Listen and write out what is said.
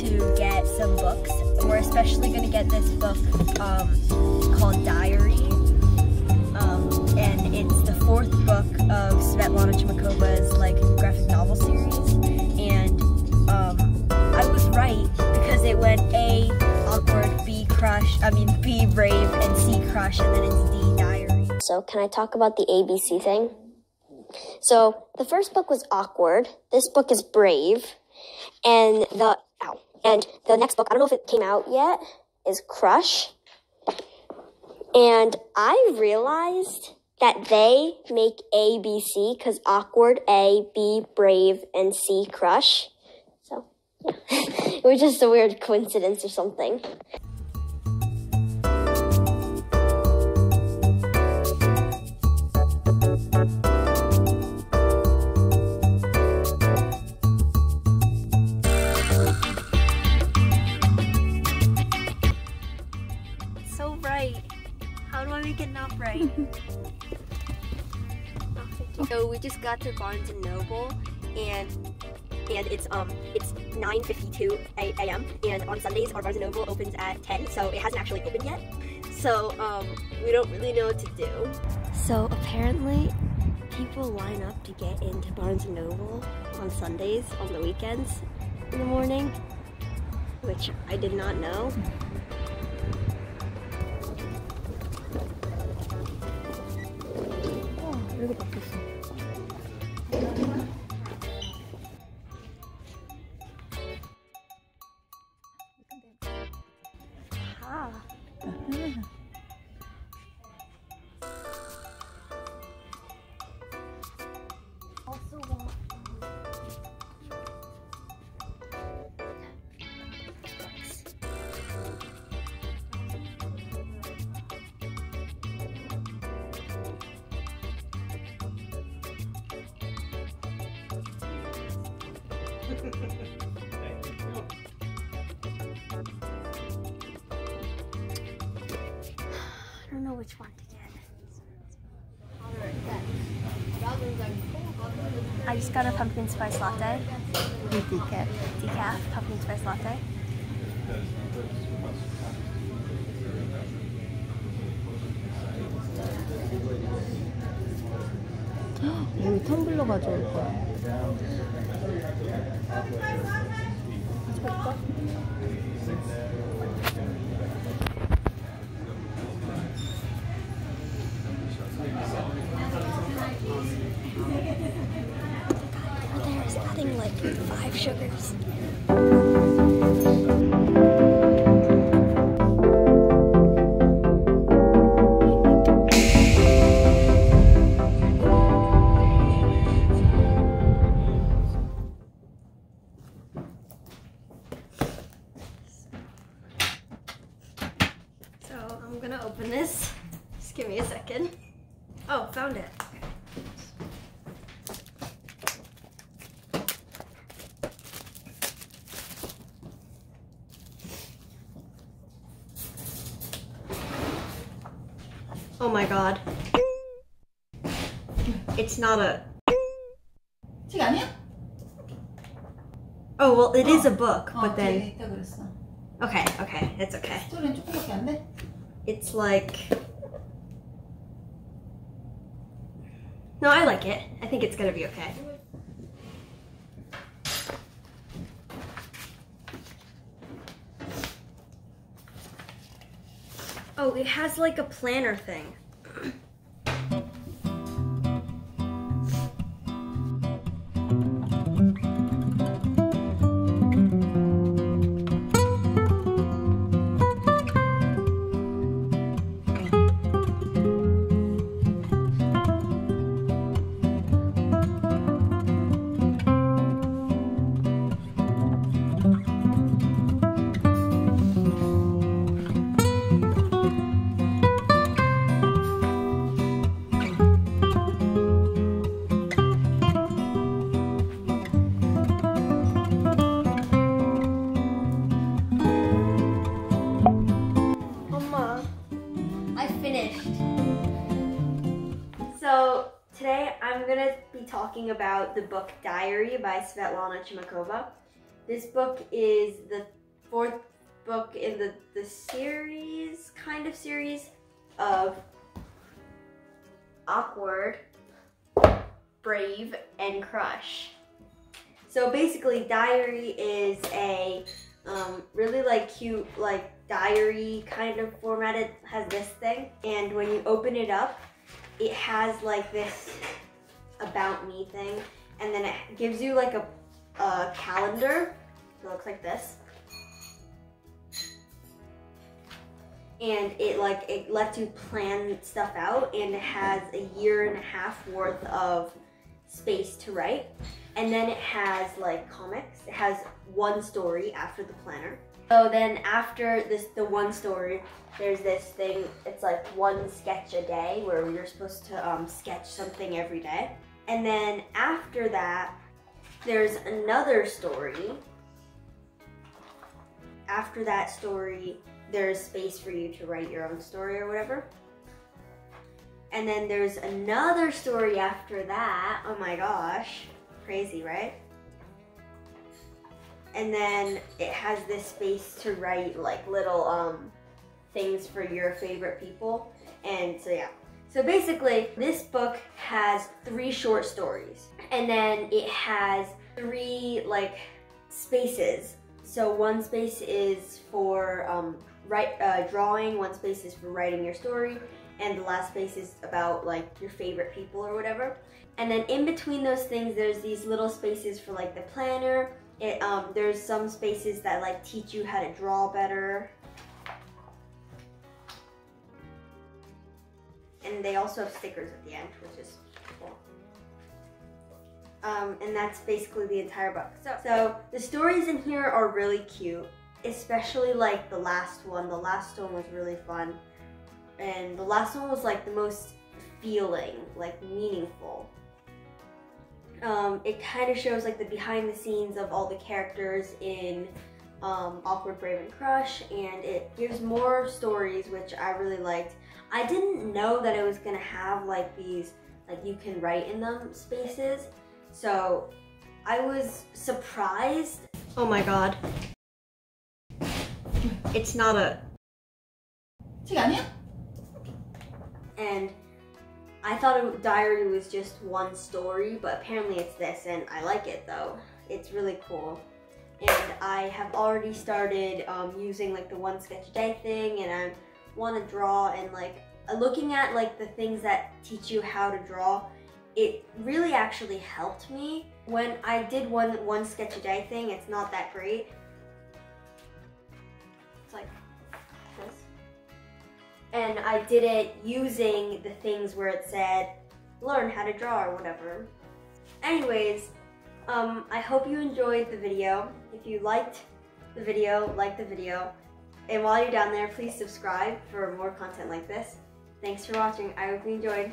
to get some books. We're especially going to get this book um, called Diary. Um, and it's the fourth book of Svetlana Chmakova's like graphic novel series. And um, I was right because it went A, awkward, B, crush, I mean B, brave, and C, crush, and then it's D, diary. So can I talk about the ABC thing? So the first book was awkward. This book is brave. And the, and the next book, I don't know if it came out yet, is Crush. And I realized that they make A, B, C because awkward, A, B, brave, and C, crush. So, yeah. it was just a weird coincidence or something. So we just got to Barnes and Noble, and and it's um it's 9:52 a.m. and on Sundays our Barnes and Noble opens at 10, so it hasn't actually opened yet. So um we don't really know what to do. So apparently, people line up to get into Barnes and Noble on Sundays on the weekends in the morning, which I did not know. Ah. I don't know which one to get. I just got a pumpkin spice latte. decaf. Decaf pumpkin spice latte. 여기 텀블러 가져올 거야. There's nothing like five sugars. me a second. Oh, found it. Oh my god. It's not a. 책 아니야? Oh, well, it is a book, 어, but then. 뒤에 있다 그랬어. Okay, okay, it's okay. 스토리는 조금밖에 안 돼? It's like. No, I like it. I think it's gonna be okay. Oh, it has like a planner thing. Talking about the book Diary by Svetlana Chmakova. this book is the fourth book in the, the series, kind of series, of Awkward, Brave, and Crush. So basically, Diary is a um, really like cute like diary kind of format. It has this thing, and when you open it up, it has like this about me thing, and then it gives you like a, a calendar. It looks like this. and it like it lets you plan stuff out and it has a year and a half worth of space to write. And then it has like comics. It has one story after the planner. So then after this the one story there's this thing. It's like one sketch a day where you're supposed to um, sketch something every day and then after that there's another story after that story there's space for you to write your own story or whatever. And then there's another story after that. Oh my gosh. Crazy, right? And then it has this space to write like little um, things for your favorite people. And so yeah. So basically, this book has three short stories. And then it has three like spaces. So one space is for um, write uh, drawing, one space is for writing your story, and the last space is about like your favorite people or whatever. And then in between those things, there's these little spaces for like the planner. It, um, there's some spaces that like teach you how to draw better. And they also have stickers at the end, which is cool. Um, and that's basically the entire book. So, so the stories in here are really cute especially like the last one. The last one was really fun. And the last one was like the most feeling, like meaningful. Um, it kind of shows like the behind the scenes of all the characters in um, Awkward, Brave, and Crush, and it gives more stories, which I really liked. I didn't know that it was gonna have like these, like you can write in them spaces, so I was surprised. Oh my god. It's not a. 책 아니야? And I thought a diary was just one story, but apparently it's this, and I like it though. It's really cool. And I have already started um, using like the one sketch a day thing, and I want to draw and like looking at like the things that teach you how to draw. It really actually helped me. When I did one one sketch a day thing, it's not that great, It's like this. and I did it using the things where it said learn how to draw or whatever. Anyways, um, I hope you enjoyed the video. If you liked the video, like the video. And while you're down there, please subscribe for more content like this. Thanks for watching. I hope you enjoyed.